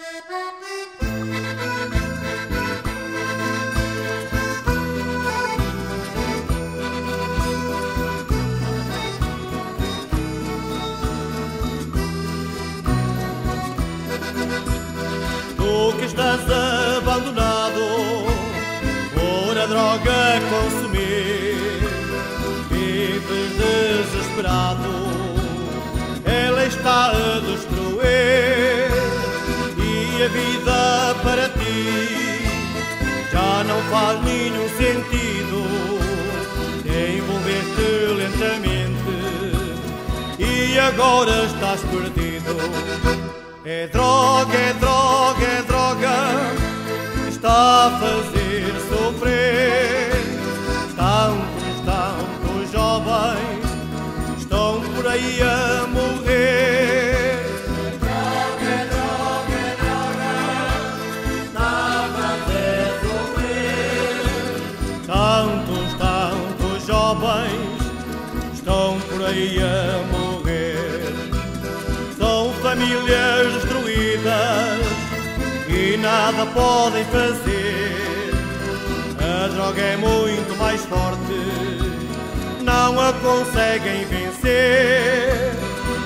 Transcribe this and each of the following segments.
Tu que estás abandonado por a droga consumir, vives desesperado, e a vida para ti já não faz nenhum sentido. Envolver-te lentamente e agora estás perdido. É droga, é droga, é droga, está a fazer sofrer. Tantos, tantos jovens estão por aí a jovens estão por aí a morrer. São famílias destruídas e nada podem fazer. A droga é muito mais forte, não a conseguem vencer.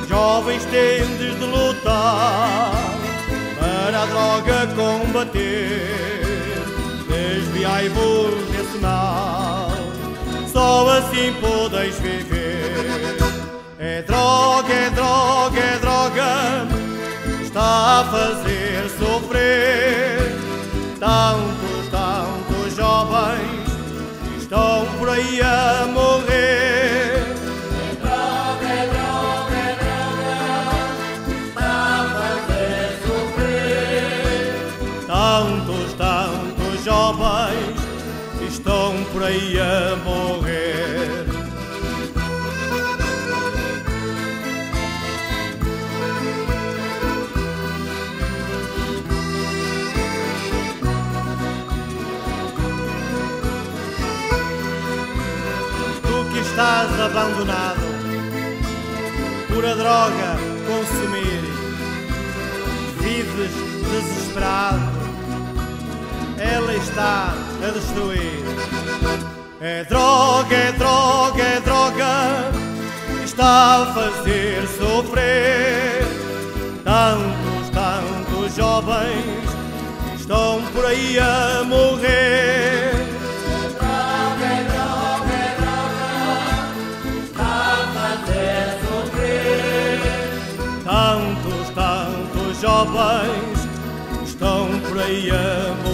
Jovens tendes de lutar para a droga combater. Desviai-vos assim podeis viver. É droga, é droga, é droga, está a fazer sofrer. Tantos, tantos jovens estão por aí a morrer. É droga, é droga, é droga, está a fazer sofrer. Tantos, tantos jovens estão por aí a morrer. Estás abandonado por a droga consumir, vives desesperado, ela está a destruir. É droga, é droga, é droga, está a fazer sofrer. Tantos, tantos jovens estão por aí a morrer. Tantos, tantos jovens estão por aí a morrer.